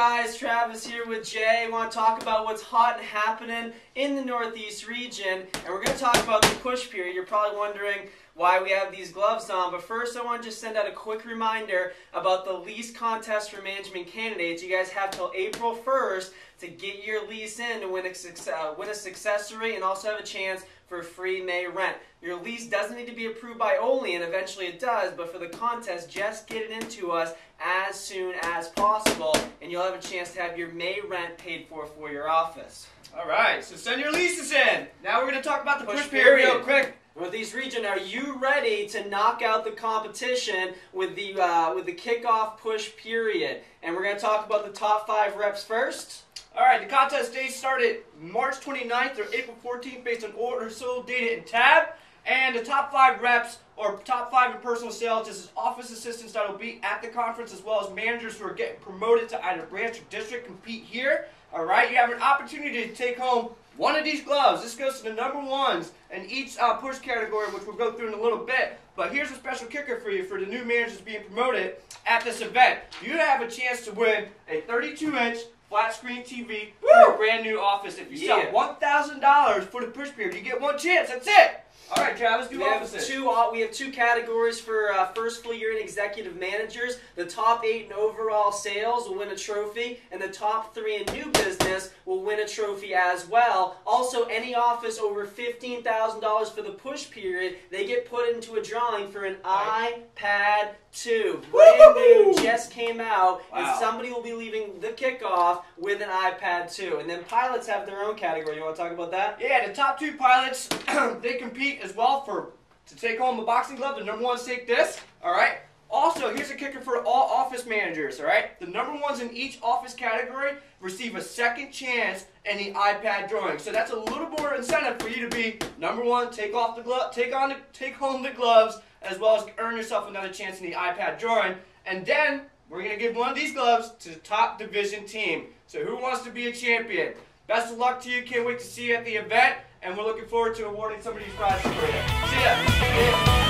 guys? Travis here with Jay. Want to talk about what's hot and happening in the Northeast region, and we're going to talk about the push period. You're probably wondering why we have these gloves on, but first I want to just send out a quick reminder about the lease contest for management candidates. You guys have till April 1st to get your lease in to win a, uh, win a successory and also have a chance for free May rent. Your lease doesn't need to be approved by Only, and eventually it does, but for the contest, just get it into us as soon as possible, and you'll have a chance to have your May rent paid for for your office. All right, so send your leases in. Now we're going to talk about the push, push period real quick. Northeast Region, are you ready to knock out the competition with the uh, with the kickoff push period? And we're going to talk about the top five reps first. All right, the contest days started March 29th or April 14th based on order sold data and tab. And the top five reps or top five in personal sales, is office assistants that will be at the conference as well as managers who are getting promoted to either branch or district compete here. All right, you have an opportunity to take home one of these gloves. This goes to the number ones in each uh, push category, which we'll go through in a little bit. But here's a special kicker for you for the new managers being promoted at this event. You have a chance to win a 32-inch flat screen TV Woo! for a brand new office. If you yeah. sell $1,000 for the push period, you get one chance. That's it. All right, Travis, do we opposite. Have two, uh, we have two categories for uh, first full year in executive managers. The top eight in overall sales will win a trophy, and the top three in new business will win a trophy as well. Also, any office over $15,000 for the push period, they get put into a drawing for an right. iPad 2. Brand new, just came out, wow. and somebody will be leaving the kickoff with an iPad 2. And then pilots have their own category. You want to talk about that? Yeah, the top two pilots, they compete as well for to take home a boxing glove. The number one's take this. All right. Also, here's a kicker for all office managers, all right? The number ones in each office category receive a second chance in the iPad drawing. So that's a little more incentive for you to be number one, take off the glove, take on the, take home the gloves, as well as earn yourself another chance in the iPad drawing. And then we're gonna give one of these gloves to the top division team. So who wants to be a champion? Best of luck to you. Can't wait to see you at the event and we're looking forward to awarding some of these prizes for you. See ya.